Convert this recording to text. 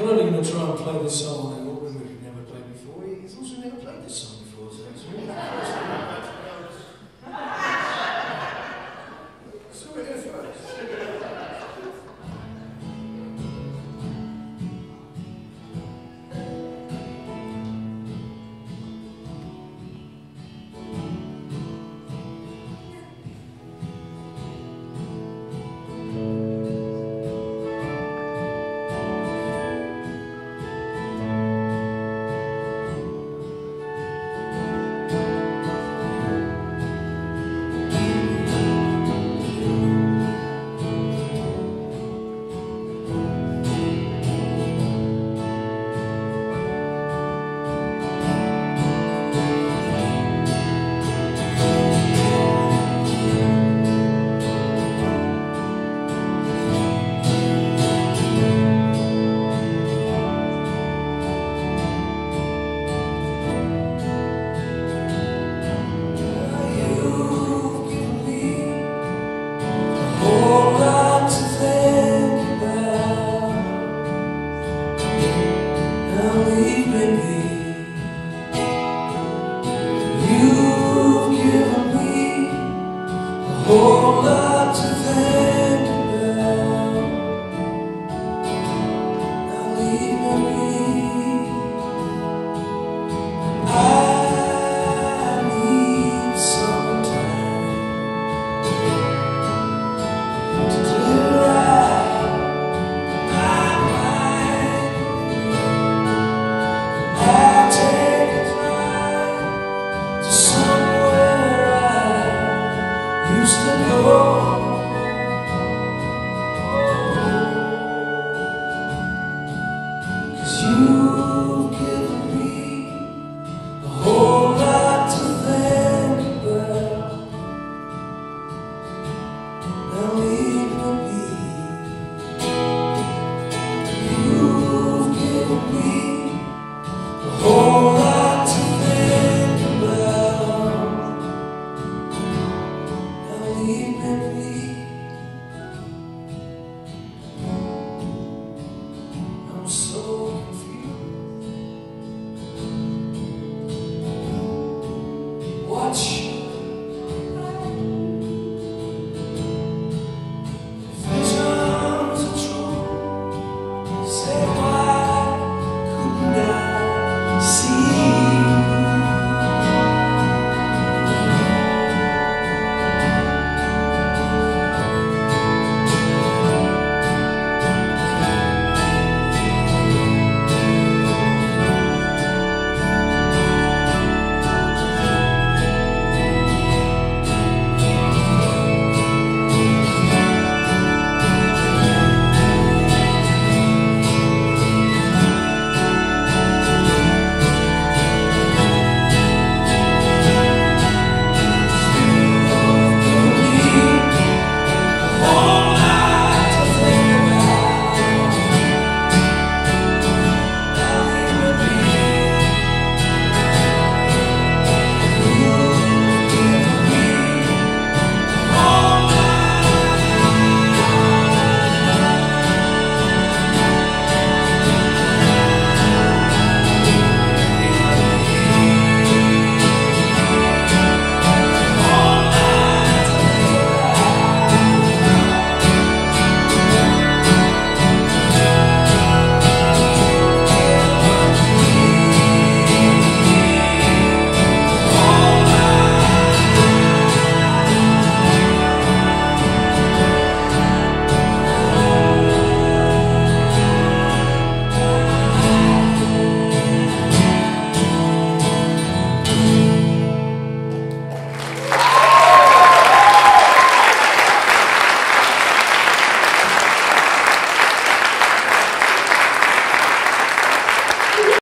I'm not even gonna try and play this song whole lot to. you. morte.